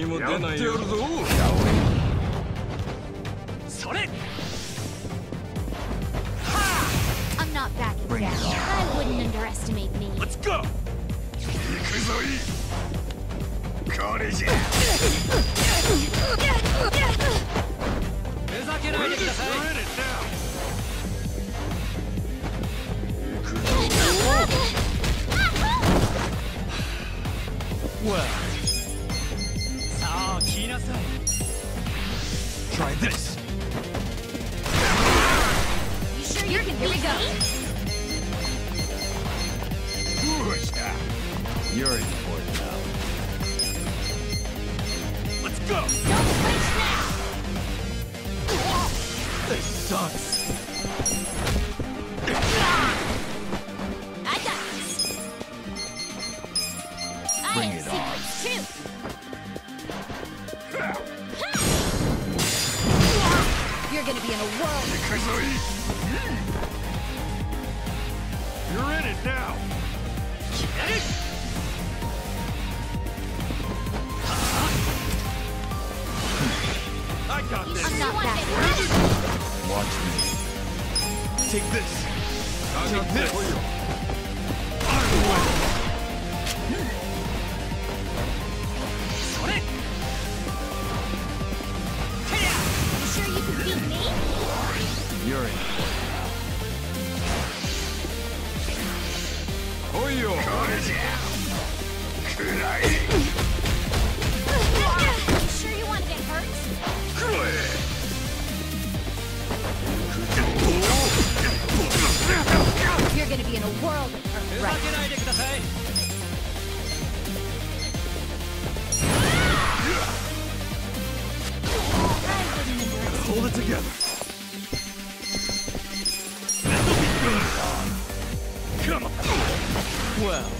何も出ないよやってやるぞ gonna be in a world. Hmm. You're in it now. Get it? I got this. I'm not that. Watch me. Take this. I'll Take this. this. You're in for it. You? You're gonna be in a world of hurt, right? hold it together. Well.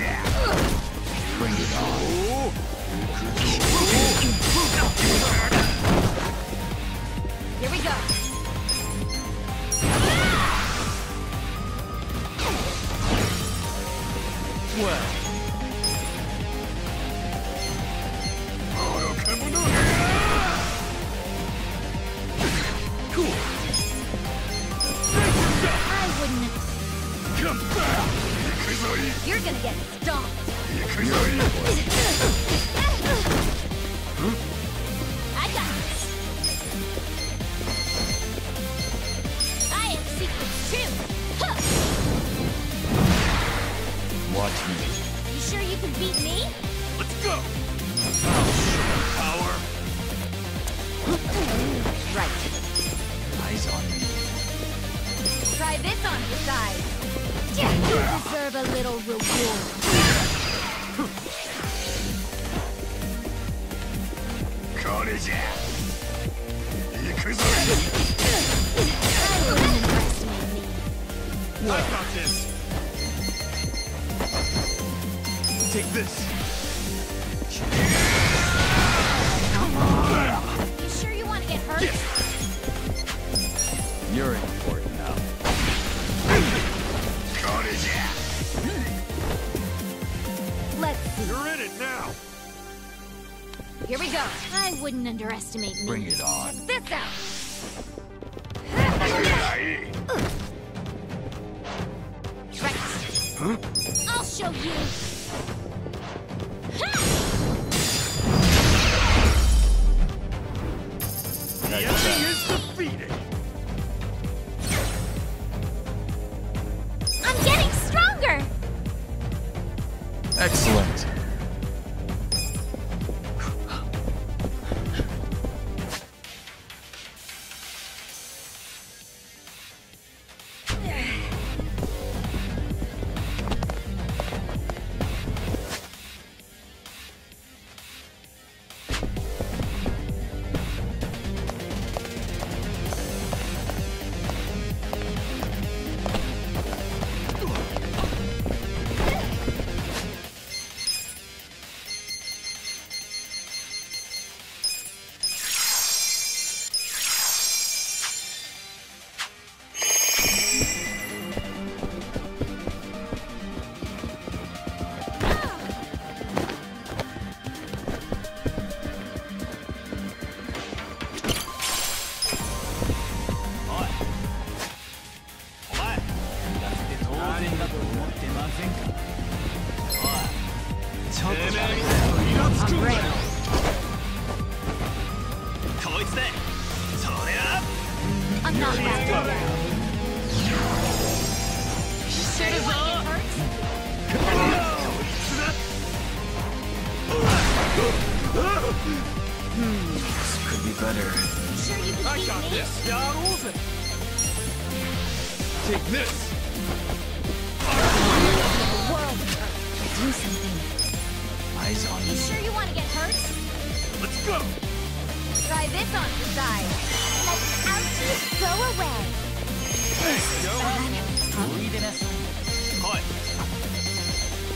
Bring it on. Well. You're gonna get stomped. Here we go. I wouldn't underestimate me. Bring it on. Check this out. right. Huh? I'll show you. Take this. Do something. Eyes on You you. sure you want to get hurt? Let's go. Try this on the side. Let the ouchies go away.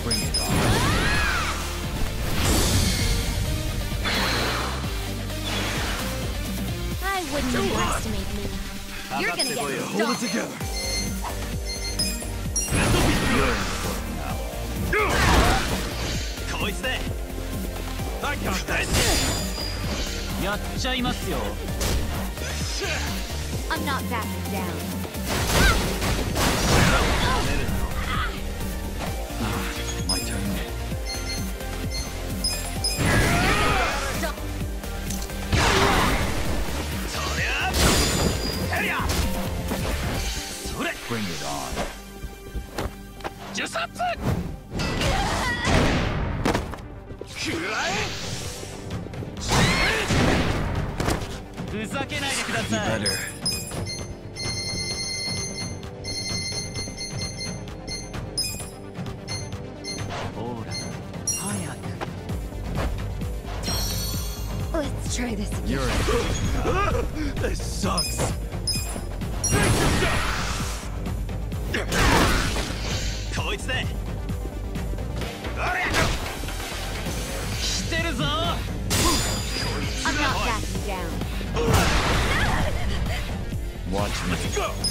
Bring it on. I wouldn't underestimate me. You're gonna get Hold it でだから返せやっちゃいますよ I'm not backing down それ Bring it on. 10冊ふざけないでくだ Be さい better. ほら早く Let's try this again. You're in. This sucks. こいつで来てるぞ I'm not backing down. Watch me. Go.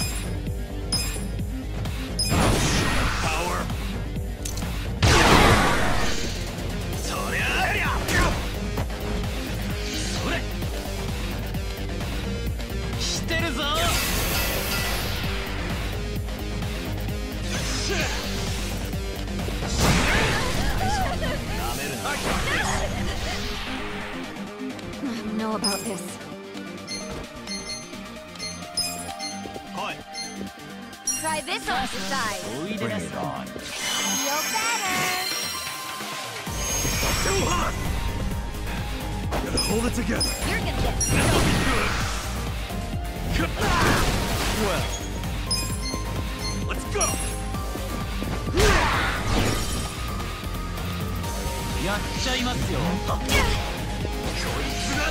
やっちゃいますよこいつだ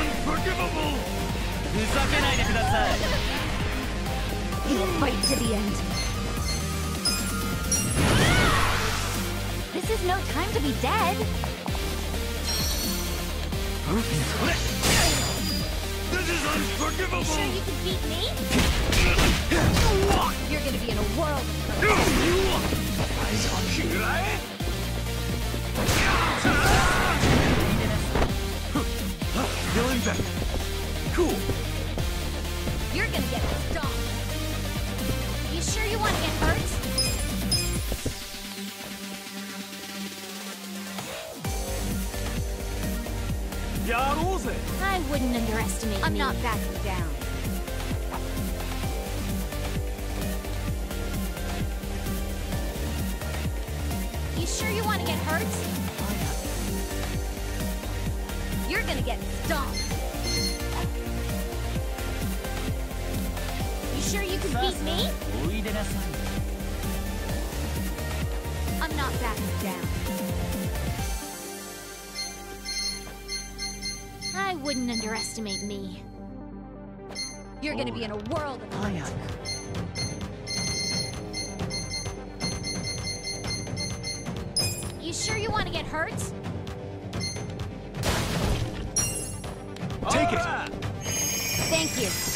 Unforgivable ふざけないでください You'll fight to the end. This is no time to be dead. This is unforgivable Sure you can beat me? You're gonna be in a world of hurt. Feeling better. Cool. You're gonna get stomped. You sure you wanna get hurt? I wouldn't underestimate I'm me. not backing down. You're gonna get stomped. You sure you can beat me? I'm not backing down. I wouldn't underestimate me. You're gonna be in a world of hurt. Sure you want to get hurt? Take it. Thank you.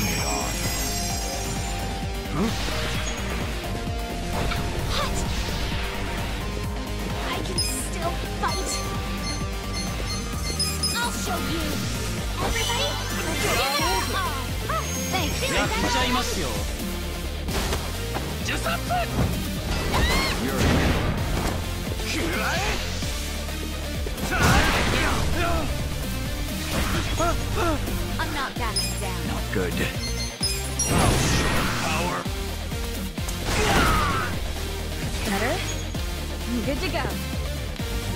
んねえなうんやっちゃいますよ呪殺くらえあっ not backing down. Not good. Power Better? I'm good to go.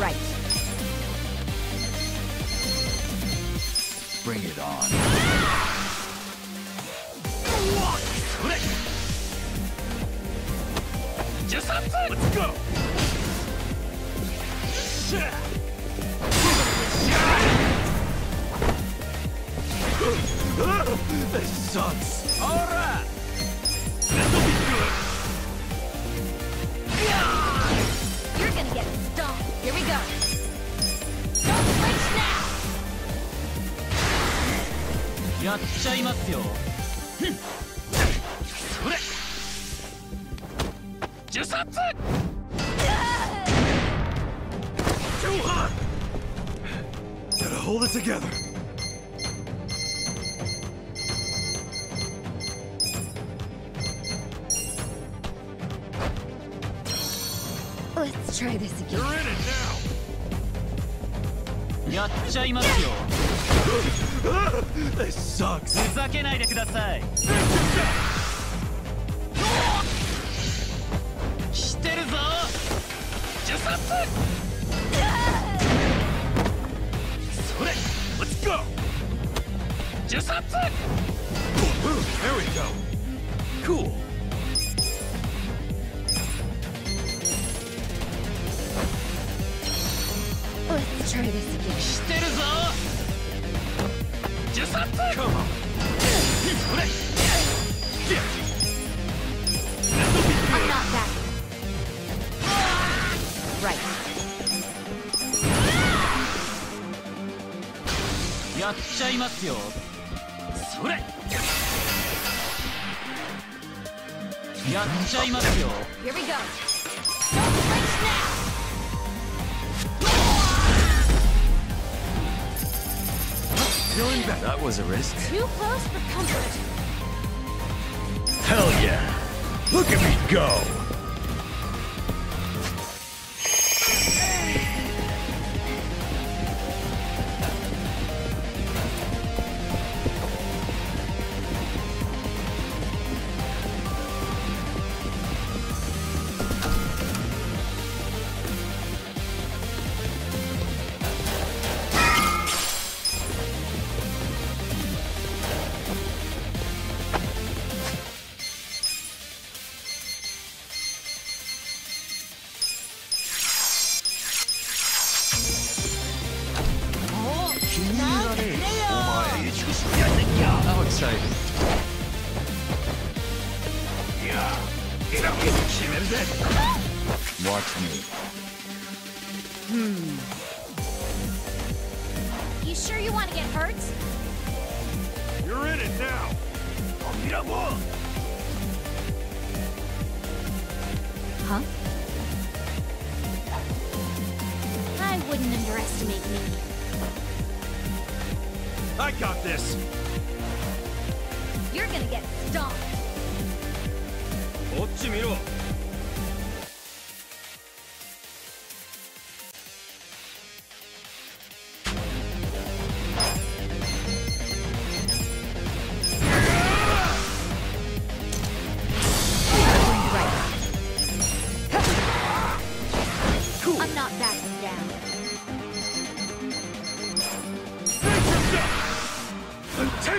Right. Bring it on. Let's go This sucks. Alright This'll be good You're gonna get stomped. Here we go. Don't flinch now. やっちゃいますよそれ呪殺 Too hot. Gotta hold it together. Let's try this again. You're in it now やっちゃいますよ This sucks. ふざけないでください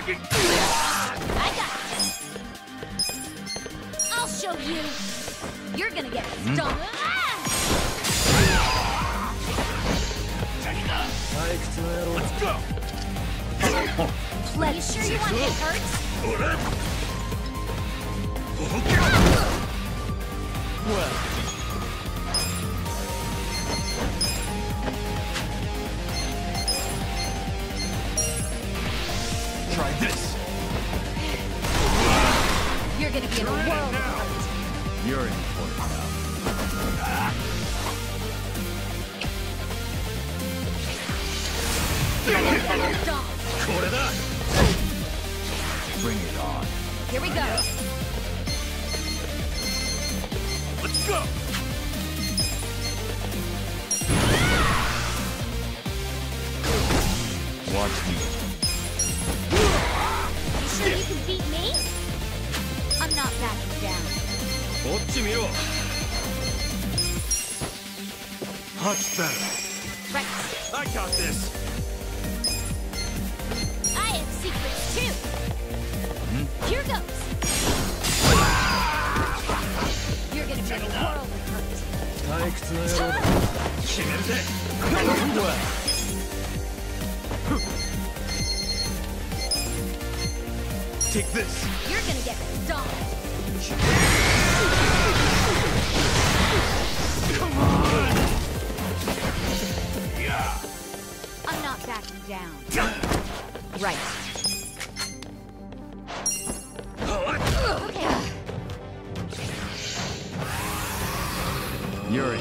I'm taking. I got this. I'll show you. You're gonna get stung. Ah! Let's go. Play. You sure you want to get hurt? try this. You're gonna be in a world of. You're in for it now. Bring it on. Here we go. Let's go. Watch me こっち見ろ Much better. Right. I got this. I have secrets too. Here goes. You're gonna in a world of hurt. 退屈な野郎決めるぜ Take this. You're gonna get stomped. I'm not backing down. Right. You're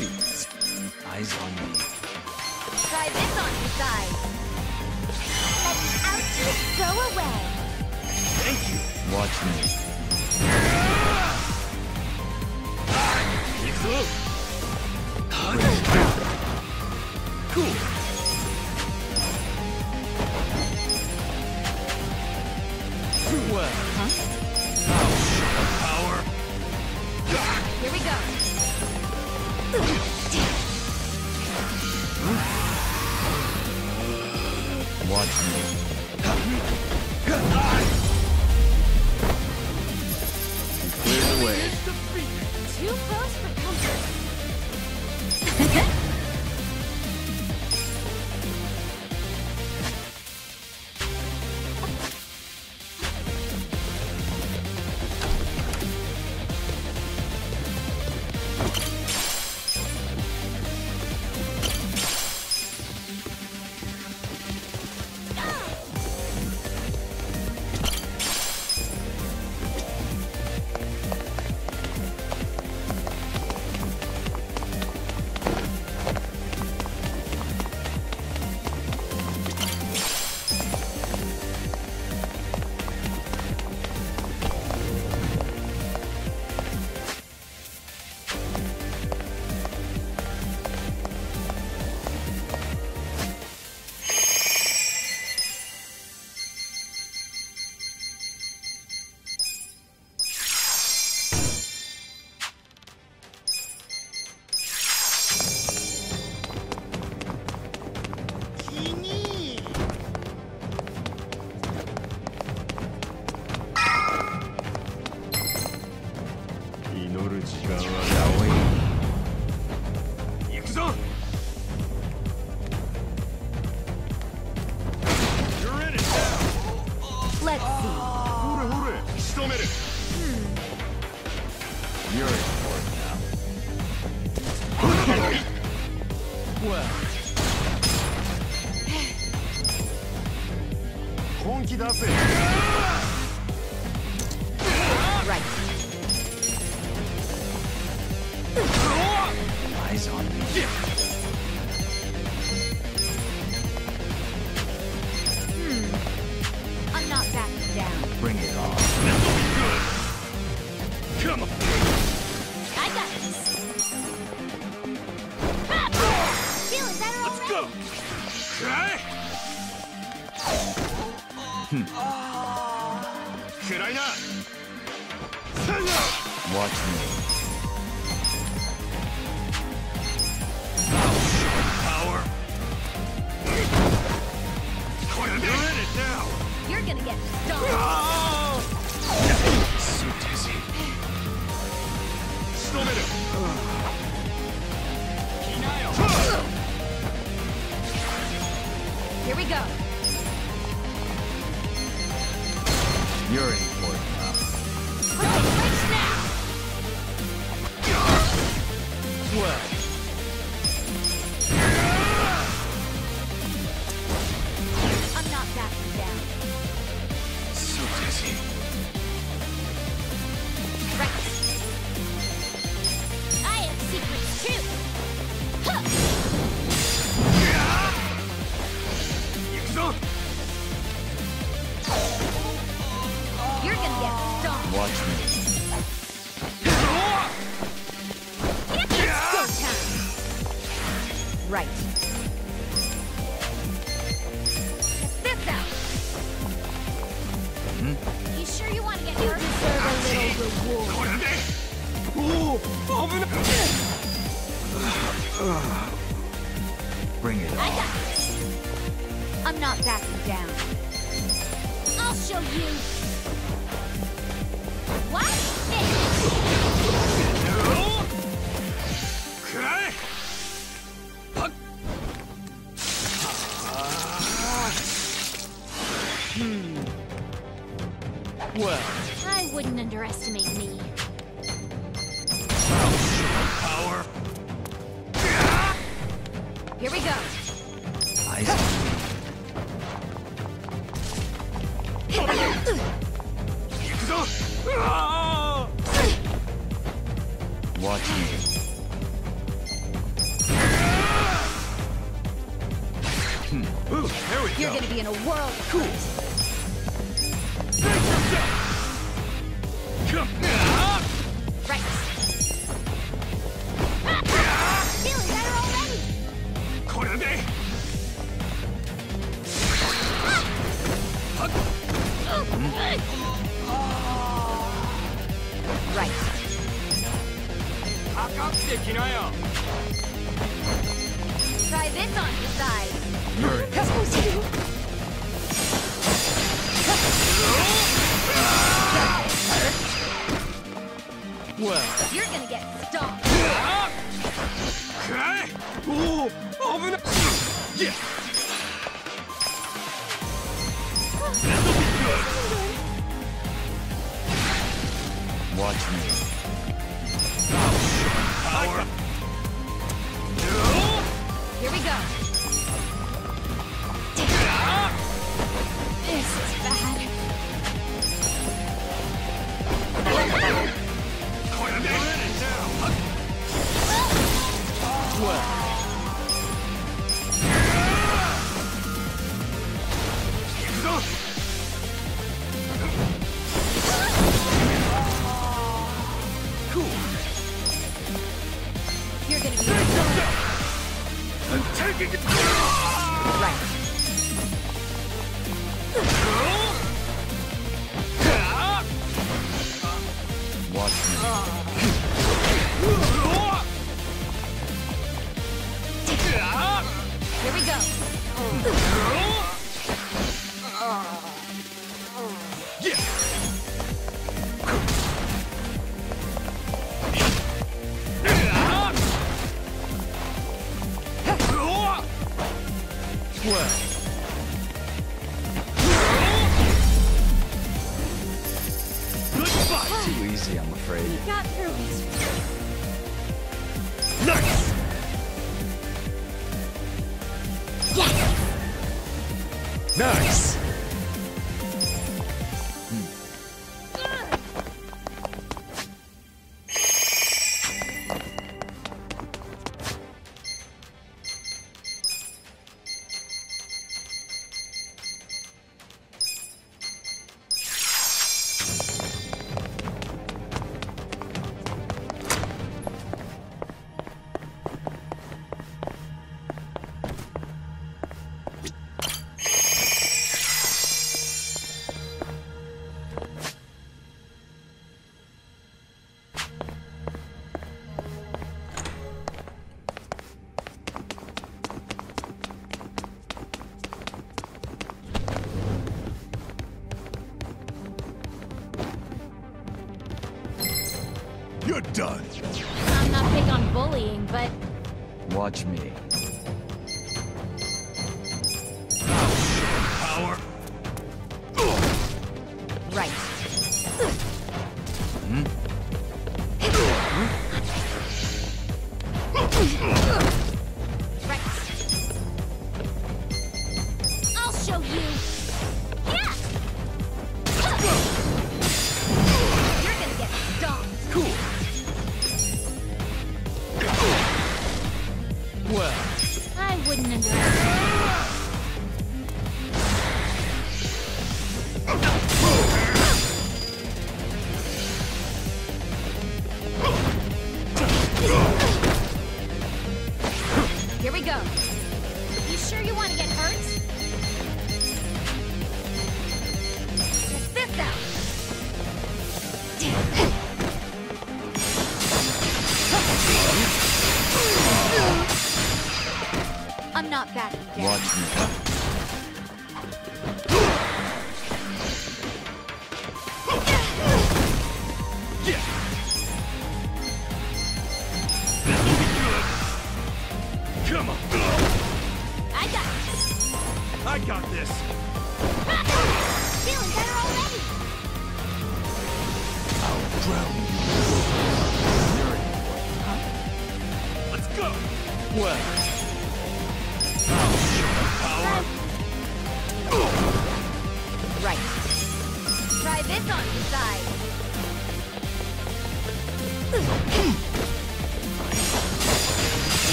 Please, eyes on me. Try this on your side. And out you go away. Thank you. Watch me. Cool.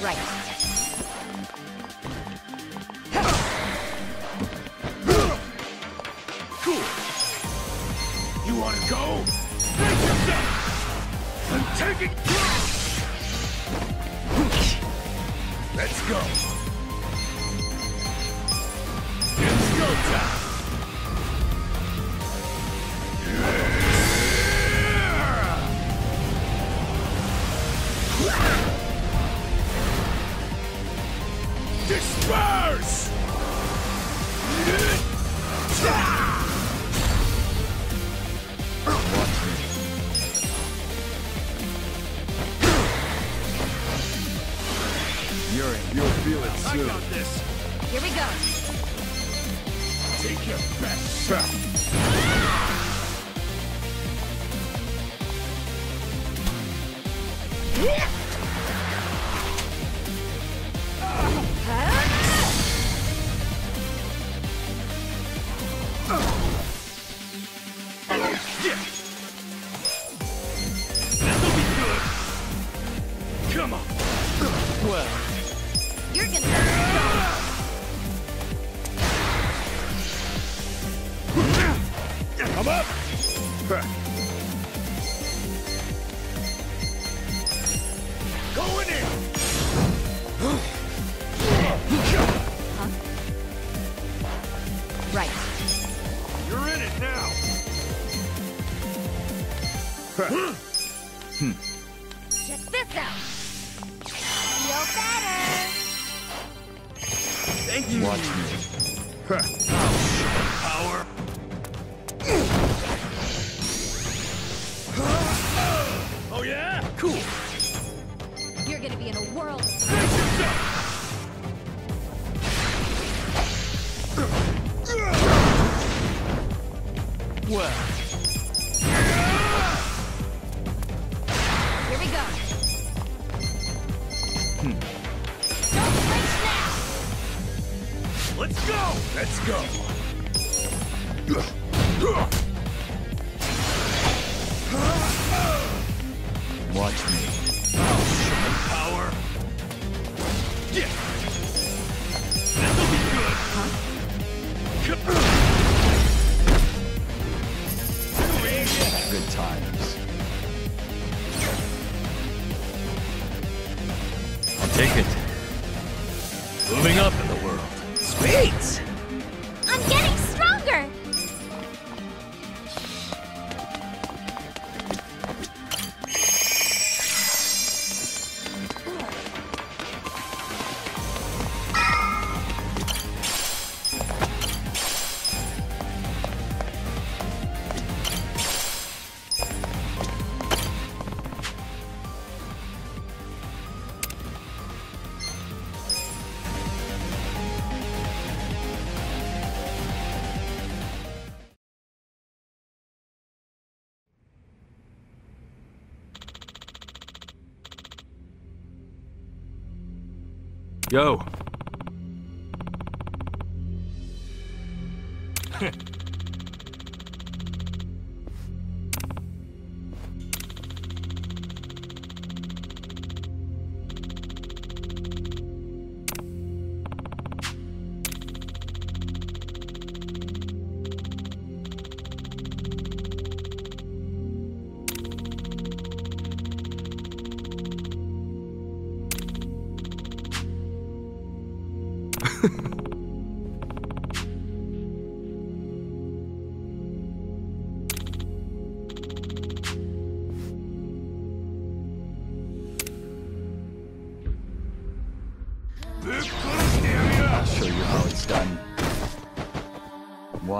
right. Go.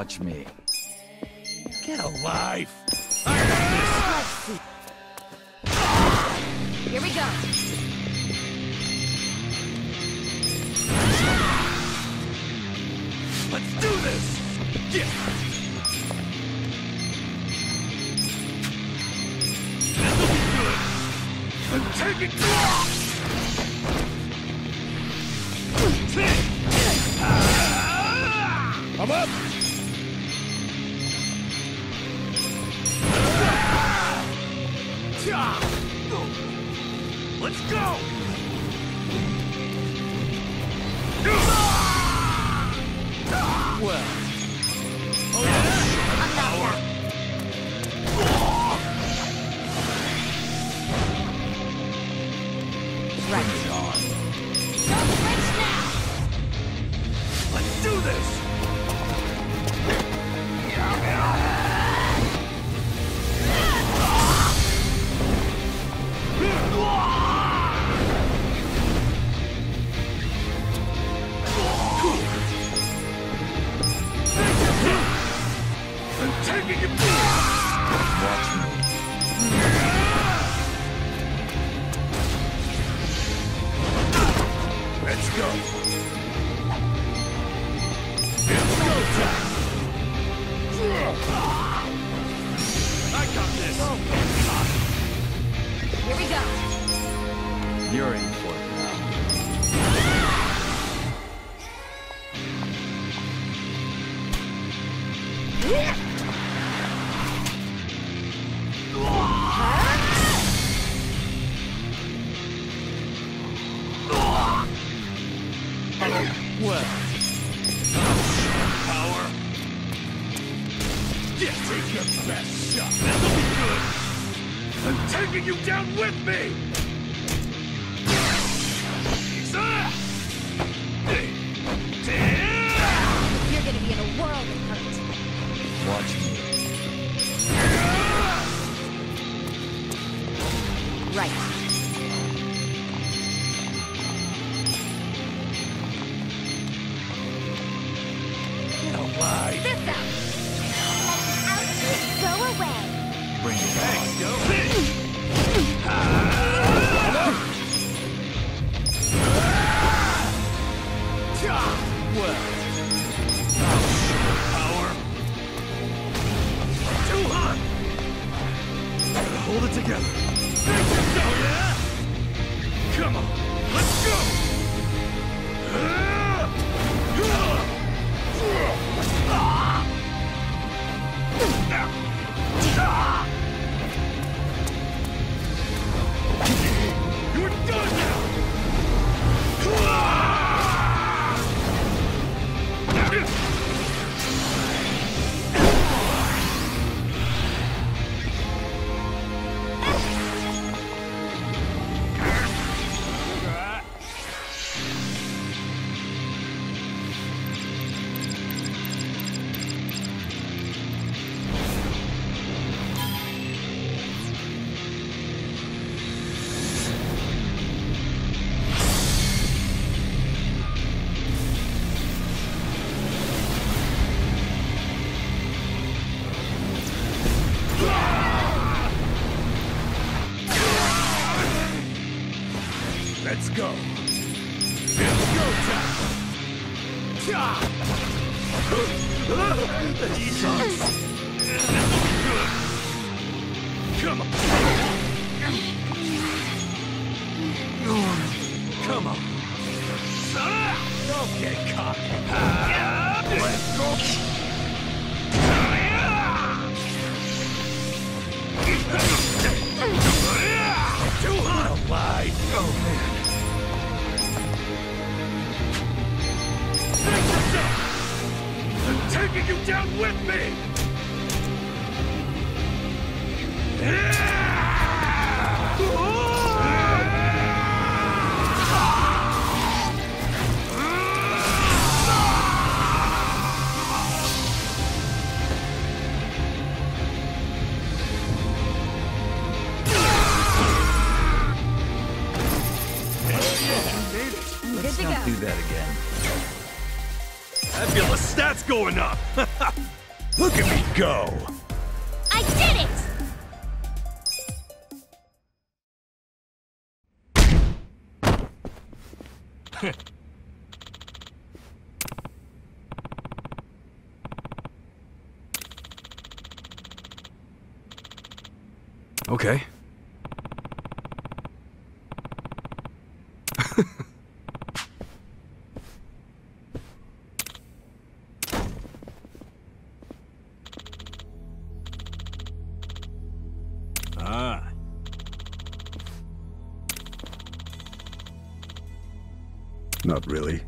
touch me. Get a life! Here we go. Let's do this! Yeah! This'll be good! I'm taking to go. You're Not really.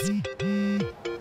うん。